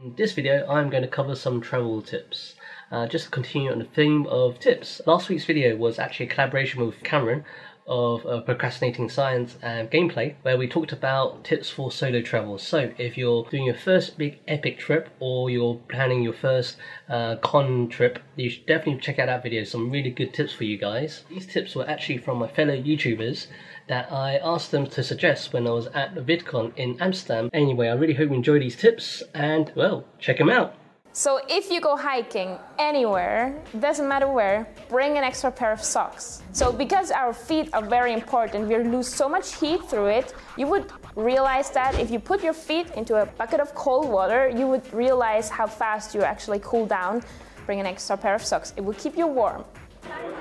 In this video I'm going to cover some travel tips. Uh, just to continue on the theme of tips. Last week's video was actually a collaboration with Cameron of uh, Procrastinating Science and Gameplay, where we talked about tips for solo travel. So, if you're doing your first big epic trip or you're planning your first uh, con trip, you should definitely check out that video. Some really good tips for you guys. These tips were actually from my fellow YouTubers that I asked them to suggest when I was at VidCon in Amsterdam. Anyway, I really hope you enjoy these tips and, well, check them out. So if you go hiking anywhere, doesn't matter where, bring an extra pair of socks. So because our feet are very important, we lose so much heat through it, you would realize that if you put your feet into a bucket of cold water, you would realize how fast you actually cool down. Bring an extra pair of socks. It will keep you warm.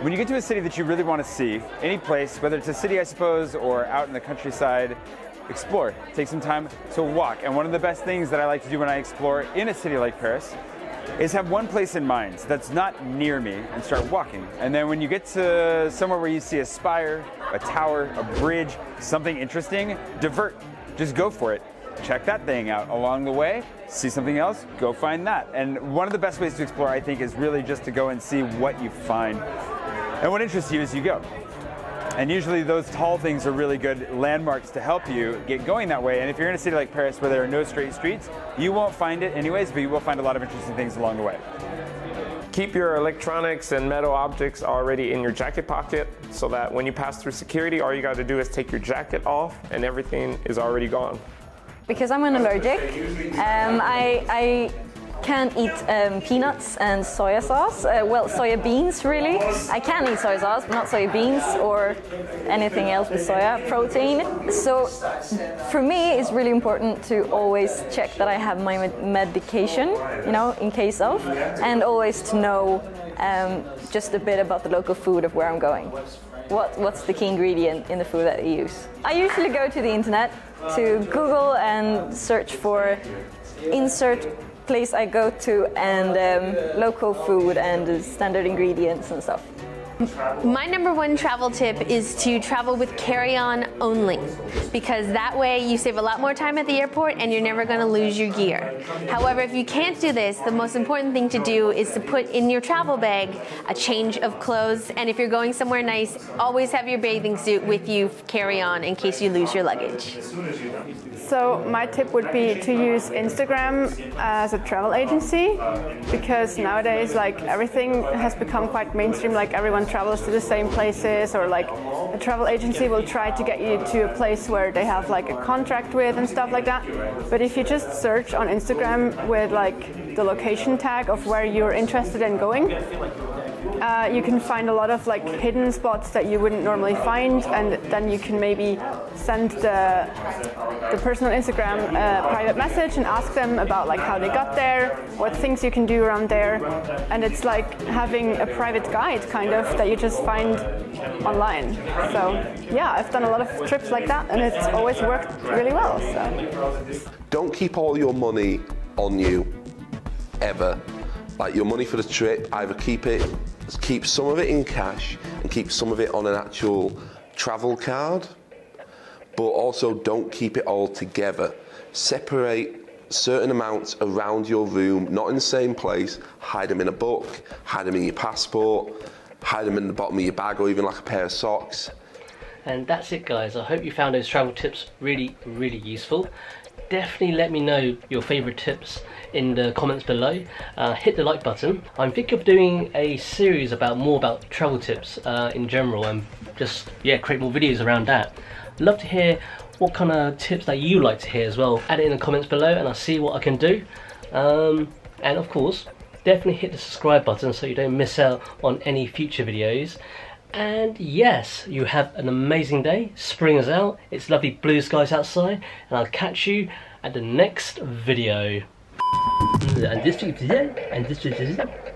When you get to a city that you really want to see, any place, whether it's a city, I suppose, or out in the countryside, explore. Take some time to walk. And one of the best things that I like to do when I explore in a city like Paris is have one place in mind that's not near me and start walking. And then when you get to somewhere where you see a spire, a tower, a bridge, something interesting, divert. Just go for it. Check that thing out along the way, see something else, go find that. And one of the best ways to explore, I think, is really just to go and see what you find and what interests you as you go. And usually those tall things are really good landmarks to help you get going that way. And if you're in a city like Paris where there are no straight streets, you won't find it anyways, but you will find a lot of interesting things along the way. Keep your electronics and metal objects already in your jacket pocket so that when you pass through security, all you got to do is take your jacket off and everything is already gone. Because I'm an allergic, um, I, I can't eat um, peanuts and soya sauce. Uh, well, soya beans, really. I can eat soya sauce, but not soya beans or anything else with soya protein. So, for me, it's really important to always check that I have my med medication, you know, in case of, and always to know um, just a bit about the local food of where I'm going. What, what's the key ingredient in the food that I use? I usually go to the internet to Google and search for insert place I go to and um, local food and standard ingredients and stuff. My number one travel tip is to travel with carry-on only because that way you save a lot more time at the airport and you're never going to lose your gear. However, if you can't do this, the most important thing to do is to put in your travel bag a change of clothes and if you're going somewhere nice, always have your bathing suit with you carry-on in case you lose your luggage. So my tip would be to use Instagram as a travel agency because nowadays like everything has become quite mainstream like everyone travels to the same places or like a travel agency will try to get you to a place where they have like a contract with and stuff like that. But if you just search on Instagram with like the location tag of where you're interested in going, uh, you can find a lot of like hidden spots that you wouldn't normally find, and then you can maybe send the the person on Instagram a private message and ask them about like how they got there, what things you can do around there, and it's like having a private guide kind of that you just find online. So yeah, I've done a lot of trips like that, and it's always worked really well. So don't keep all your money on you ever. Like your money for the trip, either keep it keep some of it in cash and keep some of it on an actual travel card, but also don't keep it all together. Separate certain amounts around your room, not in the same place. Hide them in a book, hide them in your passport, hide them in the bottom of your bag, or even like a pair of socks. And that's it, guys. I hope you found those travel tips really, really useful definitely let me know your favorite tips in the comments below. Uh, hit the like button. I'm thinking of doing a series about more about travel tips uh, in general and just yeah create more videos around that. Love to hear what kind of tips that you like to hear as well. Add it in the comments below and i'll see what i can do. Um, and of course definitely hit the subscribe button so you don't miss out on any future videos and yes, you have an amazing day. Spring is out. It's lovely blue skies outside. And I'll catch you at the next video. And this video, and this video.